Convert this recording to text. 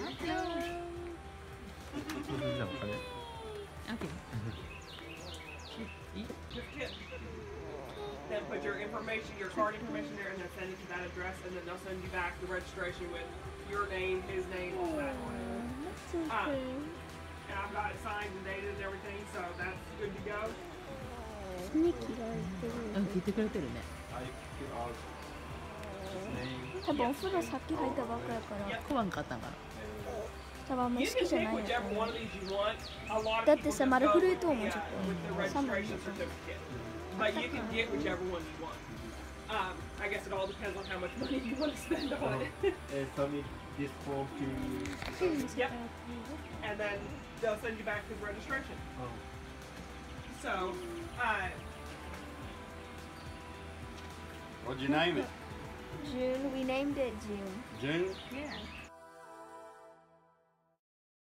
okay. then put your information, your card information there, and then send it to that address, and then they'll send you back the registration with your name, his name, all that. Oh, that's okay. Um, uh, and I've got it signed and dated and everything, so that's good to go. うん、聞いてくれてるね。多分お風呂さっき入ったばっかやから。食わんかったんかな。多分あんま You 好 can きじゃ pick ないや whichever one of these you want. A lot of だって people さ just 丸 go 古いと思う yeah, ちょっ with the と寒い registration certificate. But you can get whichever one you want. Um, I guess it all depends on how much money you want to spend on it. uh, submit this form to yep. And then they'll send you back his registration. oh, So, uh, what'd you name it? June we named it June June? yeah.